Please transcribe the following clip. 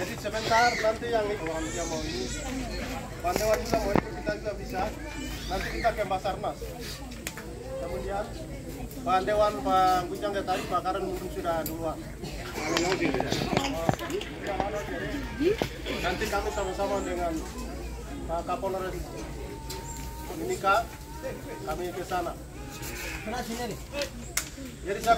Jadi sebentar nanti yang orang yang mau ini Pandewan juga mau ikut kita juga bisa. Nanti kita ke Basarnas. Kemudian Pandewan Pak Bujang tadi bakaran mungkin sudah duluan. Nanti kami sama-sama dengan Pak Kapolres Mimika kami ke sana. Jadi saya